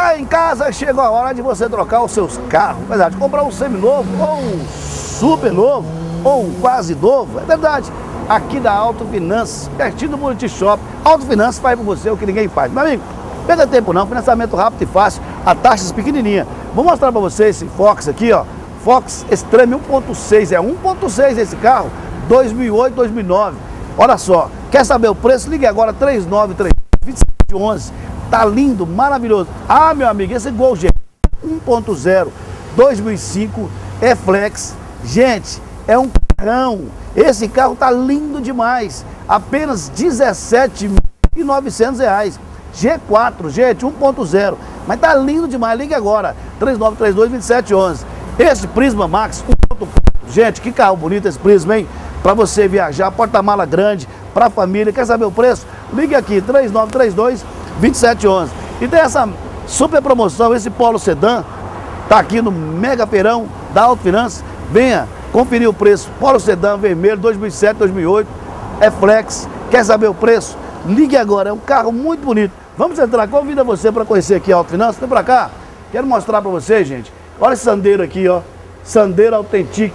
Tá em casa, chegou a hora de você trocar os seus carros. Verdade, comprar um seminovo ou um super novo ou um quase novo. É verdade. Aqui da Auto Finanças, pertinho do Multi Shop. Auto Finanças faz por você o que ninguém faz. Meu amigo, perda tempo não, financiamento rápido e fácil, a taxas pequenininha. Vou mostrar para vocês esse Fox aqui, ó. Fox Extreme 1.6, é 1.6 esse carro, 2008, 2009. Olha só, quer saber o preço? Ligue agora 3932 2711. Tá lindo, maravilhoso. Ah, meu amigo, esse Gol G 1.0 2005 é flex. Gente, é um carrão. Esse carro tá lindo demais. Apenas R$ 17.900. G4, gente, 1.0. Mas tá lindo demais. Ligue agora. 3932-2711. Esse Prisma Max 1.4. Gente, que carro bonito esse Prisma, hein? Para você viajar, porta-mala grande, para família. Quer saber o preço? Ligue aqui, 3932-2711. E tem essa super promoção, esse Polo Sedan. Tá aqui no Mega Feirão da Auto. Venha conferir o preço. Polo Sedan vermelho 2007, 2008. É flex. Quer saber o preço? Ligue agora. É um carro muito bonito. Vamos entrar. Convida você para conhecer aqui a Auto. Vem para cá. Quero mostrar para vocês, gente. Olha esse sandeiro aqui, ó. Sandeiro Authentic.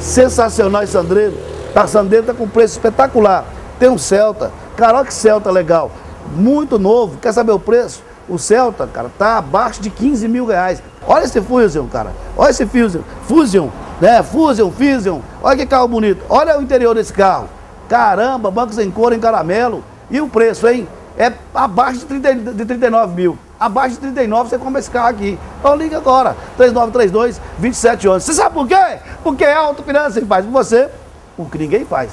Sensacional esse sandeiro. Tá, sandeiro tá com preço espetacular. Tem um Celta. Cara, olha que Celta legal. Muito novo. Quer saber o preço? O Celta, cara, tá abaixo de 15 mil reais. Olha esse Fusion, cara. Olha esse Fusion. Fusion né? Fusion, Fusion, olha que carro bonito. Olha o interior desse carro. Caramba, bancos em couro, em caramelo. E o preço, hein? É abaixo de, 30, de 39 mil. Abaixo de 39 você compra esse carro aqui. Então liga agora, 3932 2711. Você sabe por quê? Porque é autofinança, faz com você o que ninguém faz.